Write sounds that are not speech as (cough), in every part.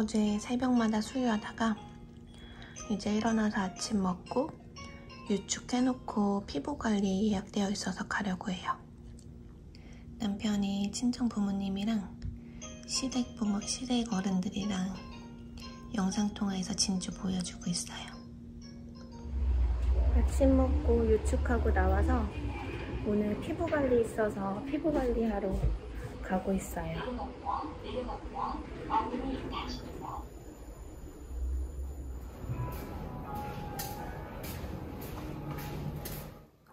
어제 새벽마다 수유하다가 이제 일어나서 아침 먹고 유축해놓고 피부관리 예약되어 있어서 가려고 해요. 남편이 친정 부모님이랑 시댁 부모, 시댁 어른들이랑 영상통화해서 진주 보여주고 있어요. 아침 먹고 유축하고 나와서 오늘 피부관리 있어서 피부관리하러 가고 있어요.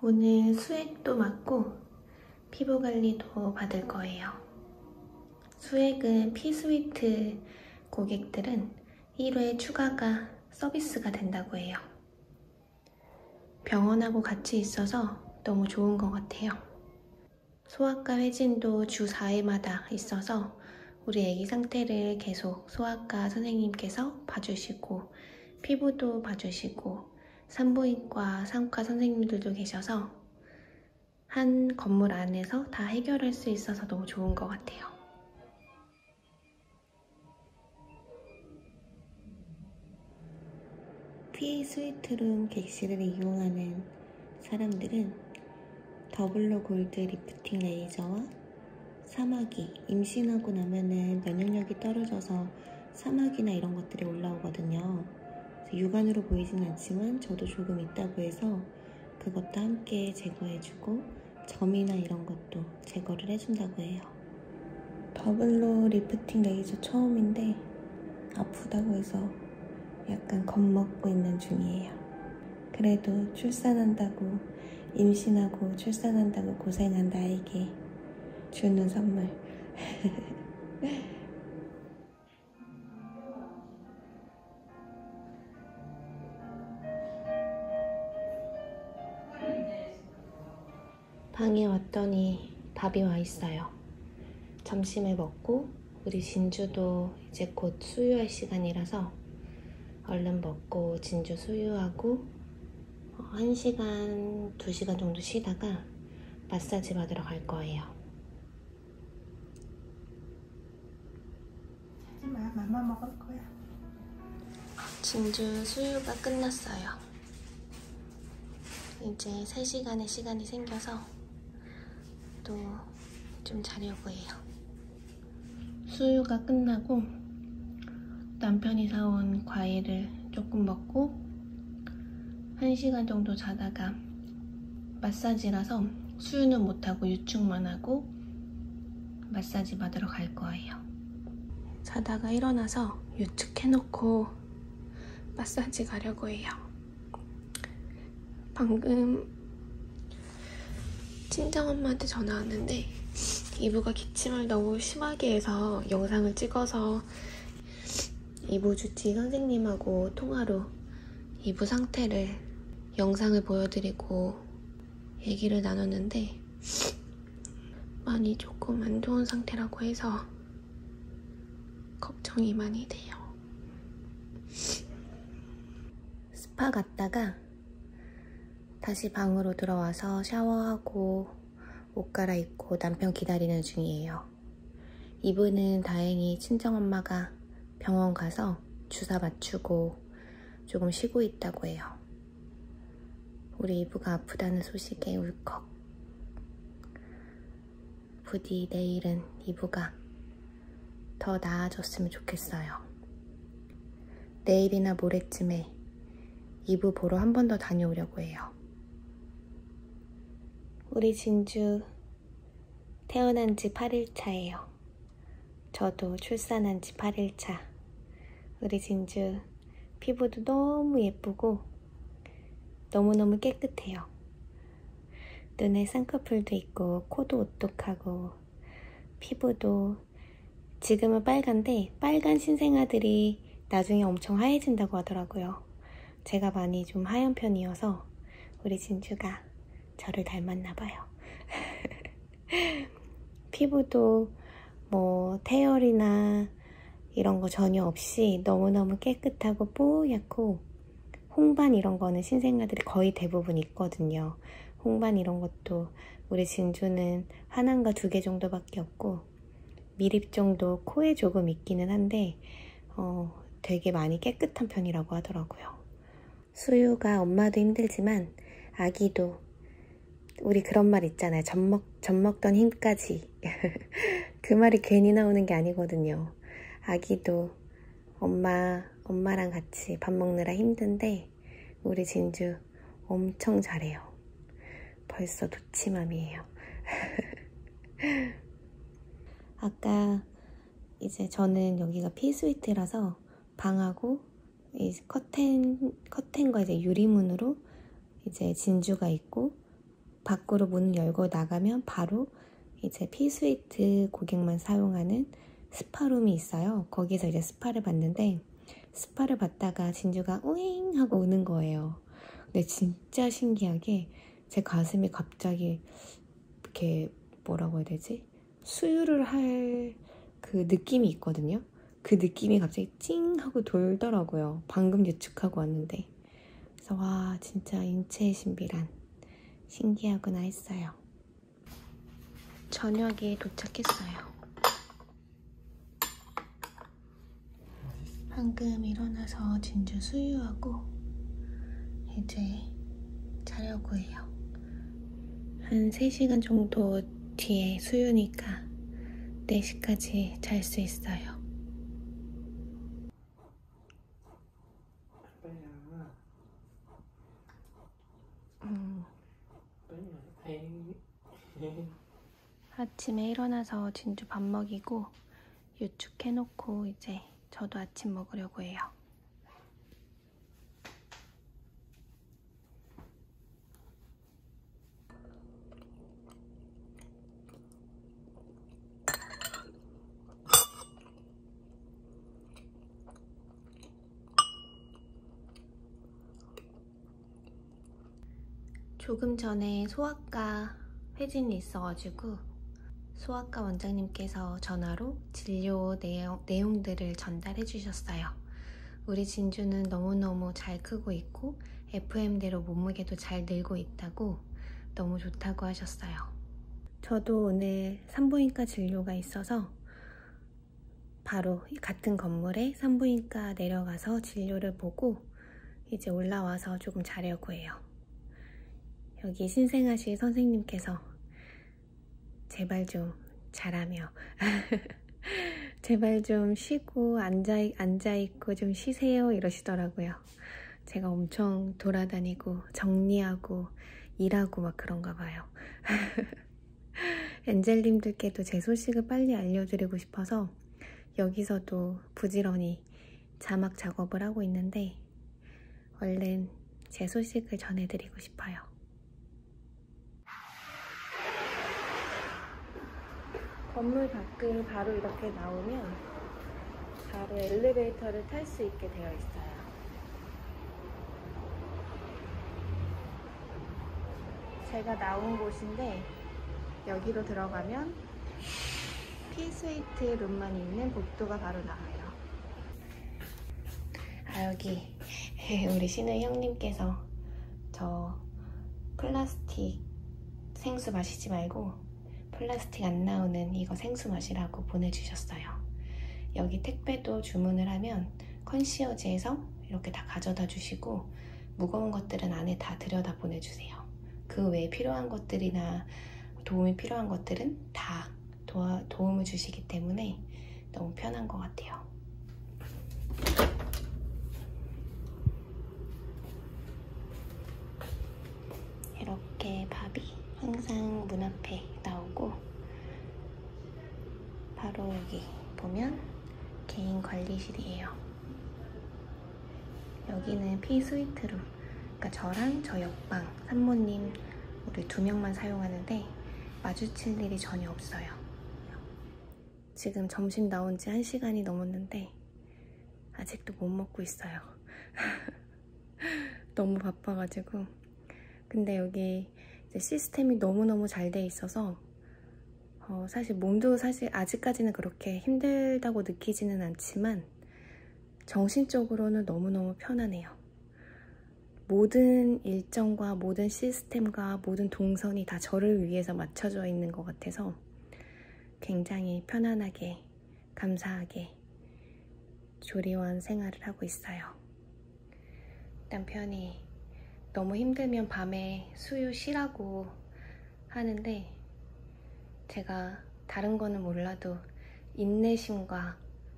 오늘 수액도 맞고 피부 관리도 받을 거예요. 수액은 피스위트 고객들은 1회 추가가 서비스가 된다고 해요. 병원하고 같이 있어서 너무 좋은 것 같아요. 소아과 회진도 주 4회마다 있어서 우리 아기 상태를 계속 소아과 선생님께서 봐주시고 피부도 봐주시고 산부인과 상과 선생님들도 계셔서 한 건물 안에서 다 해결할 수 있어서 너무 좋은 것 같아요. P 스위트룸 객실을 이용하는 사람들은 더블로 골드 리프팅 레이저와 사마귀, 임신하고 나면은 면역력이 떨어져서 사마귀나 이런 것들이 올라오거든요. 육안으로 보이진 않지만 저도 조금 있다고 해서 그것도 함께 제거해주고 점이나 이런 것도 제거를 해준다고 해요. 더블로 리프팅 레이저 처음인데 아프다고 해서 약간 겁먹고 있는 중이에요. 그래도 출산한다고 임신하고 출산한다고 고생한 나에게 주는 선물. (laughs) 방에 왔더니 밥이 와 있어요. 점심을 먹고 우리 진주도 이제 곧 수유할 시간이라서 얼른 먹고 진주 수유하고 1시간, 2시간 정도 쉬다가 마사지 받으러 갈 거예요. 하지마, 맘마 먹을 거야. 진주 수유가 끝났어요. 이제 3시간의 시간이 생겨서 또 좀 자려고 해요. 수유가 끝나고 남편이 사온 과일을 조금 먹고 1시간 정도 자다가 마사지라서 수유는 못하고 유축만 하고 마사지 받으러 갈 거예요. 자다가 일어나서 유축해놓고 마사지 가려고 해요. 방금 친정엄마한테 전화 왔는데 이부가 기침을 너무 심하게 해서 영상을 찍어서 이부 주치 선생님하고 통화로 이부 상태를 영상을 보여드리고 얘기를 나눴는데 많이 조금 안 좋은 상태라고 해서 걱정이 많이 돼요. 스파 갔다가 다시 방으로 들어와서 샤워하고 옷 갈아입고 남편 기다리는 중이에요. 이분은 다행히 친정엄마가 병원 가서 주사 맞추고 조금 쉬고 있다고 해요. 우리 이부가 아프다는 소식에 울컥. 부디 내일은 이부가 더 나아졌으면 좋겠어요. 내일이나 모레쯤에 이부 보러 한 번 더 다녀오려고 해요. 우리 진주 태어난 지 8일 차예요. 저도 출산한 지 8일 차. 우리 진주 피부도 너무 예쁘고 너무너무 깨끗해요. 눈에 쌍꺼풀도 있고 코도 오똑하고 피부도 지금은 빨간데 빨간 신생아들이 나중에 엄청 하얘진다고 하더라고요. 제가 많이 좀 하얀 편이어서 우리 진주가 저를 닮았나 봐요. (laughs) 피부도 뭐 태열이나 이런 거 전혀 없이 너무너무 깨끗하고 뽀얗고 홍반 이런 거는 신생아들이 거의 대부분 있거든요. 홍반 이런 것도 우리 진주는 하나인가 두 개 정도밖에 없고 미립 정도 코에 조금 있기는 한데 어, 되게 많이 깨끗한 편이라고 하더라고요. 수유가 엄마도 힘들지만 아기도 우리 그런 말 있잖아요. 젖, 먹, 젖 먹던 힘까지. (laughs) 그 말이 괜히 나오는 게 아니거든요. 아기도 엄마, 엄마랑 같이 밥 먹느라 힘든데 우리 진주 엄청 잘해요. 벌써 도치맘이에요. (laughs) 아까 이제 저는 여기가 P suite라서 방하고 이 커튼, 커튼과 이제 유리문으로 이제 진주가 있고 밖으로 문을 열고 나가면 바로 이제 P suite 고객만 사용하는 스파룸이 있어요. 거기서 이제 스파를 받는데 스파를 받다가 진주가 우잉 하고 우는 거예요. 근데 진짜 신기하게 제 가슴이 갑자기 이렇게 뭐라고 해야 되지? 수유를 할 그 느낌이 있거든요. 그 느낌이 갑자기 찡 하고 돌더라고요. 방금 예측하고 왔는데. 그래서 와 진짜 인체의 신비란 신기하구나 했어요. 저녁에 도착했어요. 방금 일어나서 진주 수유하고 이제 자려고 해요. 한 3시간 정도 뒤에 수유니까 4시까지 잘 수 있어요. 음, 아침에 일어나서 진주 밥 먹이고 유축해놓고 이제 저도 아침 먹으려고 해요. 조금 전에 소아과 회진이 있어가지고 소아과 원장님께서 전화로 진료 내용, 내용들을 전달해 주셨어요. 우리 진주는 너무너무 잘 크고 있고 FM대로 몸무게도 잘 늘고 있다고 너무 좋다고 하셨어요. 저도 오늘 산부인과 진료가 있어서 바로 같은 건물에 산부인과 내려가서 진료를 보고 이제 올라와서 조금 자려고 해요. 여기 신생아실 선생님께서 제발 좀 자라며 (laughs) 제발 좀 쉬고 앉아, 앉아있고 좀 쉬세요 이러시더라고요. 제가 엄청 돌아다니고 정리하고 일하고 막 그런가 봐요. (laughs) 엔젤님들께도 제 소식을 빨리 알려드리고 싶어서 여기서도 부지런히 자막 작업을 하고 있는데 얼른 제 소식을 전해드리고 싶어요. 건물 밖을 바로 이렇게 나오면 바로 엘리베이터를 탈 수 있게 되어 있어요. 제가 나온 곳인데 여기로 들어가면 피스위트 룸만 있는 복도가 바로 나와요. 아 여기 (laughs) 우리 신우 형님께서 저 플라스틱 생수 마시지 말고 플라스틱 안 나오는 이거 생수 마시라고 보내주셨어요. 여기 택배도 주문을 하면 컨시어지에서 이렇게 다 가져다 주시고 무거운 것들은 안에 다 들여다 보내주세요. 그 외에 필요한 것들이나 도움이 필요한 것들은 다 도와, 도움을 주시기 때문에 너무 편한 것 같아요. 이렇게 밥이 항상 문 앞에 나오고 바로 여기 보면 개인 관리실이에요. 여기는 피 스위트룸 그러니까 저랑 저 옆방 산모님 우리 두 명만 사용하는데 마주칠 일이 전혀 없어요. 지금 점심 나온 지한 시간이 넘었는데 아직도 못 먹고 있어요. (laughs) 너무 바빠가지고 근데 여기 시스템이 너무너무 잘 돼 있어서 어, 사실 몸도 사실 아직까지는 그렇게 힘들다고 느끼지는 않지만 정신적으로는 너무너무 편하네요. 모든 일정과 모든 시스템과 모든 동선이 다 저를 위해서 맞춰져 있는 것 같아서 굉장히 편안하게 감사하게 조리원 생활을 하고 있어요. 남편이 너무 힘들면 밤에 수유 쉬라고 하는데 제가 다른 거는 몰라도 인내심과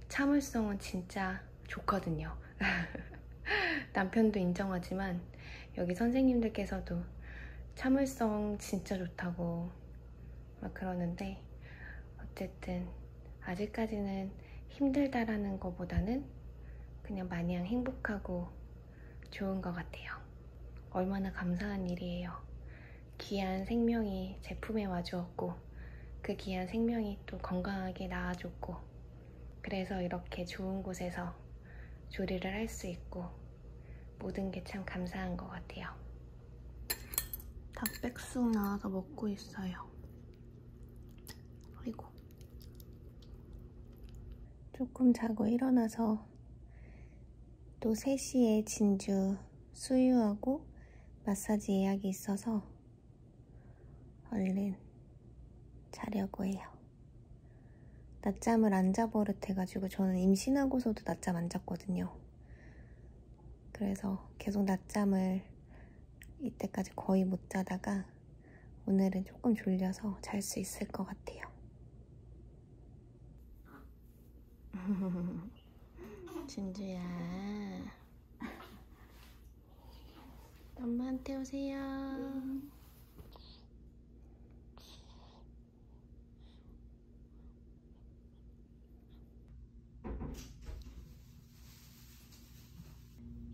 참을성은 진짜 좋거든요. (laughs) 남편도 인정하지만 여기 선생님들께서도 참을성 진짜 좋다고 막 그러는데 어쨌든 아직까지는 힘들다라는 것보다는 그냥 마냥 행복하고 좋은 것 같아요. 얼마나 감사한 일이에요. 귀한 생명이 제 품에 와주었고 그 귀한 생명이 또 건강하게 나아줬고 그래서 이렇게 좋은 곳에서 조리를 할 수 있고 모든 게 참 감사한 것 같아요. 닭백숙 나와서 먹고 있어요. 아이고. 조금 자고 일어나서 또 3시에 진주 수유하고 마사지 예약이 있어서 얼른 자려고 해요. 낮잠을 안 자버릇 해가지고 저는 임신하고서도 낮잠 안 잤거든요. 그래서 계속 낮잠을 이때까지 거의 못 자다가 오늘은 조금 졸려서 잘 수 있을 것 같아요. (laughs) 진주야. 엄마한테 오세요.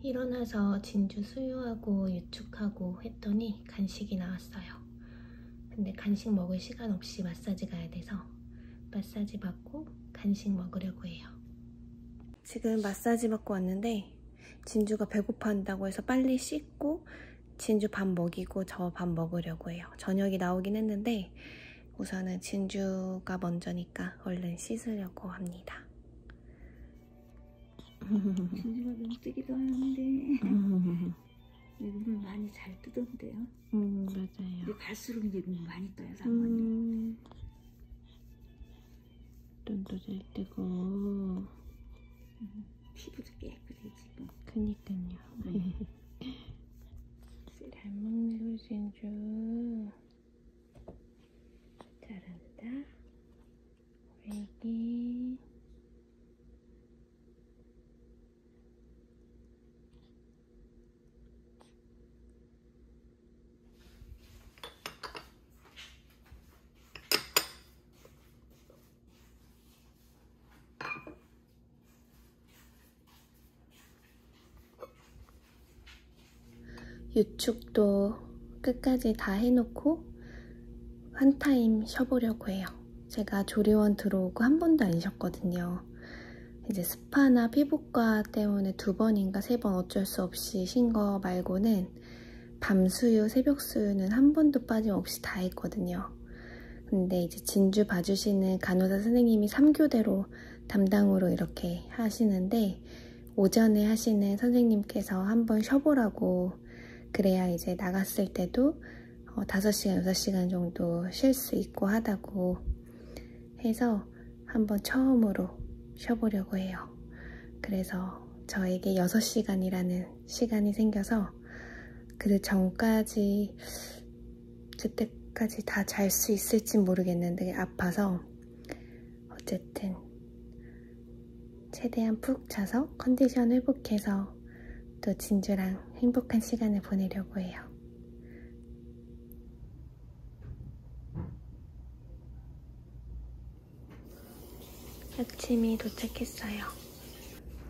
일어나서 진주 수유하고 유축하고 했더니 간식이 나왔어요. 근데 간식 먹을 시간 없이 마사지 가야 돼서 마사지 받고 간식 먹으려고 해요. 지금 마사지 받고 왔는데 진주가 배고파 한다고 해서 빨리 씻고 진주 밥 먹이고 저 밥 먹으려고 해요. 저녁이 나오긴 했는데 우선은 진주가 먼저니까 얼른 씻으려고 합니다. 진주가 너무 뜨기도 하는데 눈을 많이 잘 뜨던데요. 음, 맞아요. 근데 갈수록 이제 눈 많이 떠요, 사모님. 음, 눈도 잘 뜨고 음, 피부도 깨끗해 지금. 그니까요. 음. 잘 먹네 우리 진주. 잘한다. 애기. 유축도 끝까지 다 해놓고 한 타임 쉬어보려고 해요. 제가 조리원 들어오고 한 번도 안 쉬었거든요. 이제 스파나 피부과 때문에 두 번인가 세 번 어쩔 수 없이 쉰 거 말고는 밤 수유, 새벽 수유는 한 번도 빠짐없이 다 했거든요. 근데 이제 진주 봐주시는 간호사 선생님이 3교대로 담당으로 이렇게 하시는데 오전에 하시는 선생님께서 한번 쉬어보라고 그래야 이제 나갔을 때도 어, 5시간, 6시간 정도 쉴 수 있고 하다고 해서 한번 처음으로 쉬어보려고 해요. 그래서 저에게 6시간이라는 시간이 생겨서 그 전까지 그때까지 다 잘 수 있을지 모르겠는데 아파서 어쨌든 최대한 푹 자서 컨디션 회복해서 또 진주랑 행복한 시간을 보내려고 해요. 아침이 도착했어요.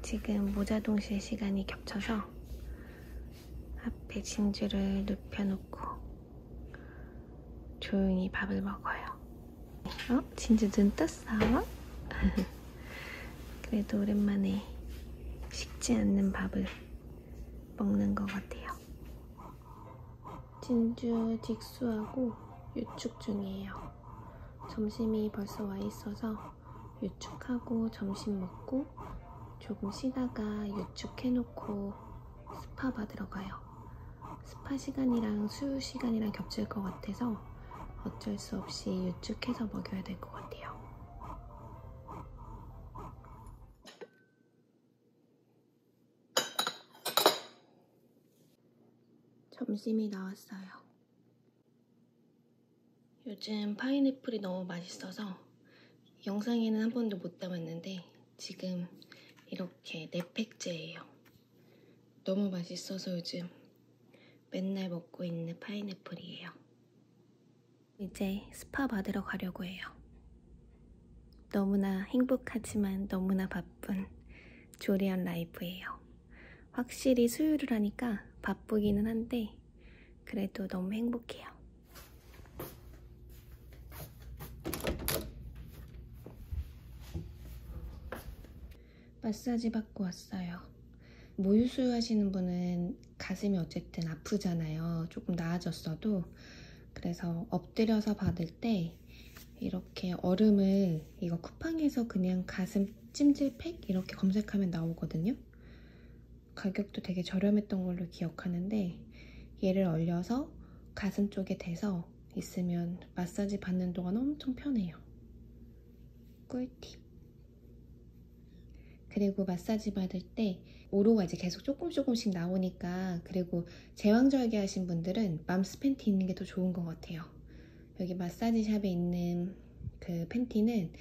지금 모자동 실 시간이 겹쳐서 앞에 진주를 눕혀놓고 조용히 밥을 먹어요. 어? 진주 눈 떴어? (laughs) 그래도 오랜만에 식지 않는 밥을 먹는 것 같아요. 진주 직수하고 유축 중이에요. 점심이 벌써 와 있어서 유축하고 점심 먹고 조금 쉬다가 유축해놓고 스파 받으러 가요. 스파 시간이랑 수유 시간이랑 겹칠 것 같아서 어쩔 수 없이 유축해서 먹여야 될 것 같아요. 점심이 나왔어요. 요즘 파인애플이 너무 맛있어서 영상에는 한 번도 못 담았는데 지금 이렇게 네팩째예요. 너무 맛있어서 요즘 맨날 먹고 있는 파인애플이에요. 이제 스파 받으러 가려고 해요. 너무나 행복하지만 너무나 바쁜 조리한 라이프예요. 확실히 수유를 하니까 바쁘기는 한데 그래도 너무 행복해요. 마사지 받고 왔어요. 모유수유 하시는 분은 가슴이 어쨌든 아프잖아요. 조금 나아졌어도. 그래서 엎드려서 받을 때 이렇게 얼음을 이거 쿠팡에서 그냥 가슴 찜질팩 이렇게 검색하면 나오거든요. 가격도 되게 저렴했던 걸로 기억하는데 얘를 얼려서 가슴 쪽에 대서 있으면 마사지 받는 동안 엄청 편해요. 꿀팁. 그리고 마사지 받을 때 오로가 이제 계속 조금 조금씩 나오니까 그리고 제왕절개 하신 분들은 맘스 팬티 있는 게 더 좋은 것 같아요. 여기 마사지 샵에 있는 그 팬티는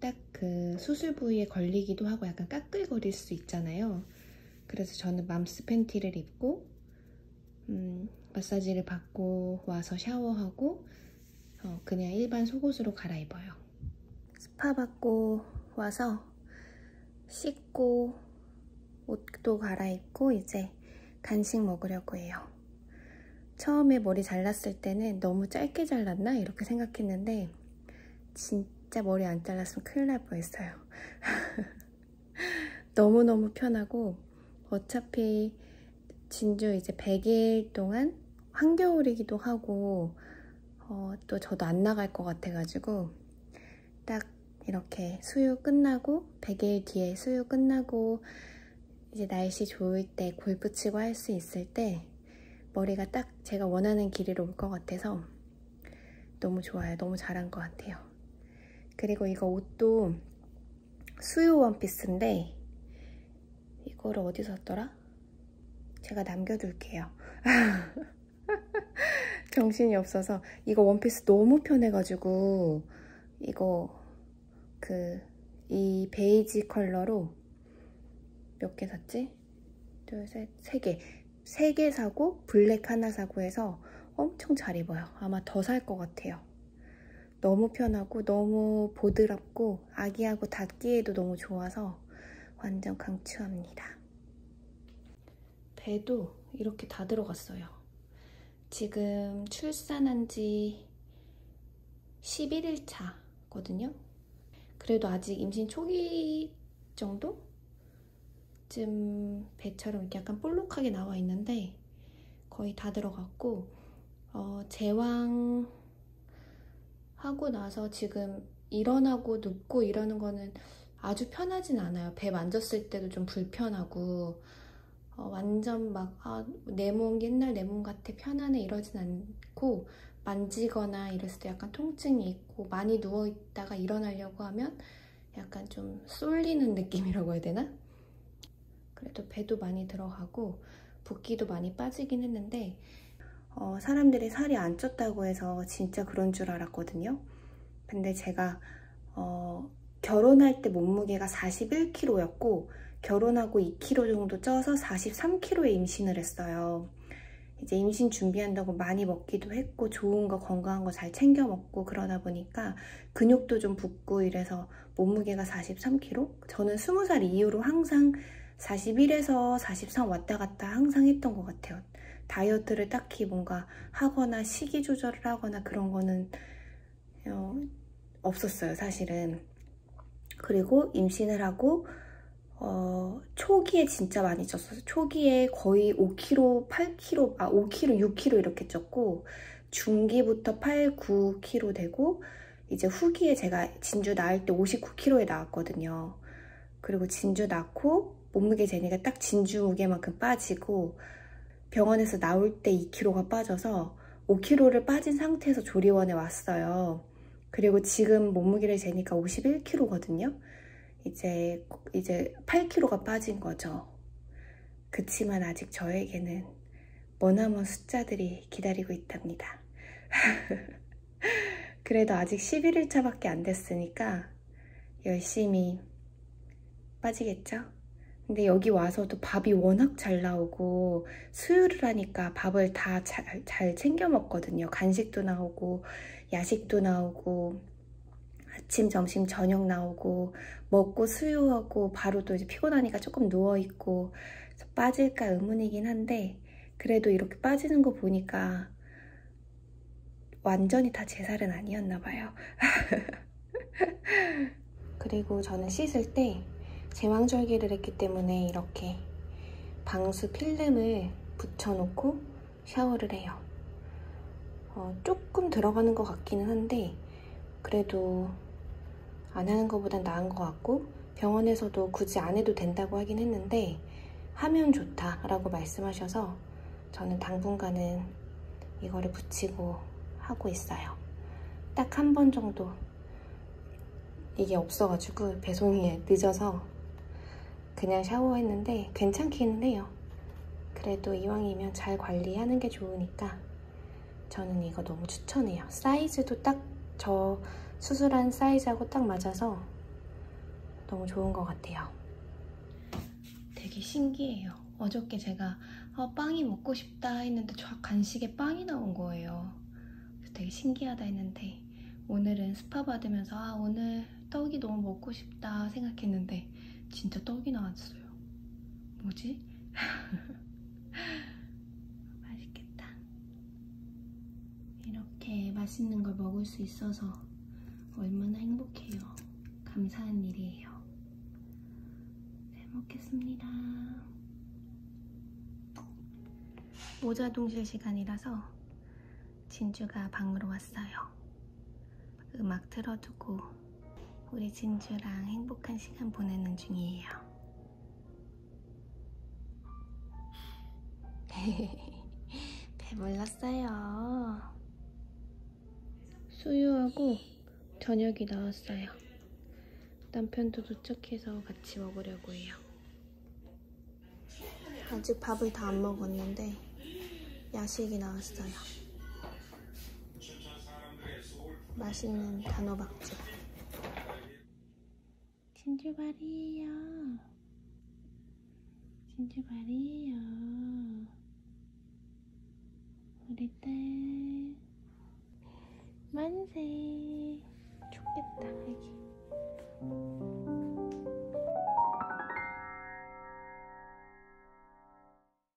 딱 그 수술 부위에 걸리기도 하고 약간 까끌거릴 수 있잖아요. 그래서 저는 맘스 팬티를 입고 음, 마사지를 받고 와서 샤워하고 어, 그냥 일반 속옷으로 갈아입어요. 스파 받고 와서 씻고 옷도 갈아입고 이제 간식 먹으려고 해요. 처음에 머리 잘랐을 때는 너무 짧게 잘랐나 이렇게 생각했는데 진짜 머리 안 잘랐으면 큰일 날 뻔했어요. (laughs) 너무너무 편하고 어차피 진주 이제 100일 동안 한겨울이기도 하고 어, 또 저도 안 나갈 것 같아가지고 딱 이렇게 수유 끝나고 100일 뒤에 수유 끝나고 이제 날씨 좋을 때 골프 치고 할 수 있을 때 머리가 딱 제가 원하는 길이로 올 것 같아서 너무 좋아요. 너무 잘한 것 같아요. 그리고 이거 옷도 수유 원피스인데 이거를 어디서 샀더라? 제가 남겨둘게요. (laughs) 정신이 없어서 이거 원피스 너무 편해가지고 이거 그 이 베이지 컬러로 몇 개 샀지? 둘, 셋, 세 개. 세 개 사고 블랙 하나 사고 해서 엄청 잘 입어요. 아마 더 살 것 같아요. 너무 편하고 너무 보드랍고 아기하고 닫기에도 너무 좋아서 완전 강추합니다. 배도 이렇게 다 들어갔어요. 지금 출산한 지 11일 차거든요. 그래도 아직 임신 초기 정도? 쯤 배처럼 이렇게 약간 볼록하게 나와 있는데 거의 다 들어갔고 어, 제왕 하고 나서 지금 일어나고 눕고 이러는 거는 아주 편하진 않아요. 배 만졌을 때도 좀 불편하고 어, 완전 막 아, 내 몸 옛날 내 몸 같아 편안해 이러진 않고 만지거나 이랬을 때 약간 통증이 있고 많이 누워있다가 일어나려고 하면 약간 좀 쏠리는 느낌이라고 해야 되나? 그래도 배도 많이 들어가고 붓기도 많이 빠지긴 했는데 어, 사람들이 살이 안 쪘다고 해서 진짜 그런 줄 알았거든요. 근데 제가 어, 결혼할 때 몸무게가 41kg였고 결혼하고 2kg 정도 쪄서 43kg에 임신을 했어요. 이제 임신 준비한다고 많이 먹기도 했고 좋은 거 건강한 거 잘 챙겨 먹고 그러다 보니까 근육도 좀 붙고 이래서 몸무게가 43kg? 저는 20살 이후로 항상 41에서 43 왔다 갔다 항상 했던 것 같아요. 다이어트를 딱히 뭔가 하거나 식이 조절을 하거나 그런 거는 어, 없었어요 사실은. 그리고 임신을 하고 어, 초기에 진짜 많이 쪘어요. 초기에 거의 5kg, 8kg, 아 5kg, 6kg 이렇게 쪘고 중기부터 8, 9kg 되고 이제 후기에 제가 진주 낳을 때 59kg에 나왔거든요. 그리고 진주 낳고 몸무게 재니까 딱 진주 무게만큼 빠지고 병원에서 나올 때 2kg가 빠져서 5kg를 빠진 상태에서 조리원에 왔어요. 그리고 지금 몸무게를 재니까 51kg거든요. 이제 이제 8kg가 빠진 거죠. 그치만 아직 저에게는 머나먼 숫자들이 기다리고 있답니다. (laughs) 그래도 아직 11일 차밖에 안 됐으니까 열심히 빠지겠죠? 근데 여기 와서도 밥이 워낙 잘 나오고 수유를 하니까 밥을 다잘잘 챙겨 먹거든요. 간식도 나오고 야식도 나오고 아침, 점심, 저녁 나오고 먹고 수유하고 바로 또 이제 피곤하니까 조금 누워있고 빠질까 의문이긴 한데 그래도 이렇게 빠지는 거 보니까 완전히 다 제 살은 아니었나 봐요. (laughs) 그리고 저는 씻을 때 제왕절개를 했기 때문에 이렇게 방수 필름을 붙여놓고 샤워를 해요. 어, 조금 들어가는 것 같기는 한데 그래도 안 하는 것보단 나은 것 같고 병원에서도 굳이 안 해도 된다고 하긴 했는데 하면 좋다라고 말씀하셔서 저는 당분간은 이거를 붙이고 하고 있어요. 딱 한 번 정도 이게 없어가지고 배송이 늦어서 그냥 샤워했는데 괜찮기는 해요. 그래도 이왕이면 잘 관리하는 게 좋으니까 저는 이거 너무 추천해요. 사이즈도 딱 저 수술한 사이즈하고 딱 맞아서 너무 좋은 것 같아요. 되게 신기해요. 어저께 제가 어, 빵이 먹고 싶다 했는데 저 간식에 빵이 나온 거예요. 되게 신기하다 했는데 오늘은 스파 받으면서 아 오늘 떡이 너무 먹고 싶다 생각했는데 진짜 떡이 나왔어요. 뭐지? (laughs) 맛있겠다. 이렇게 맛있는 걸 먹을 수 있어서 얼마나 행복해요. 감사한 일이에요. 잘 먹겠습니다. 모자 동실 시간이라서 진주가 방으로 왔어요. 음악 틀어두고 우리 진주랑 행복한 시간 보내는 중이에요. (laughs) 배불렀어요. 수유하고 저녁이 나왔어요. 남편도 도착해서 같이 먹으려고 해요. 아직 밥을 다 안 먹었는데 야식이 나왔어요. 맛있는 단호박즙. 진주발이에요. 진주발이에요. 우리 딸 만세. 귀엽겠다, 아기.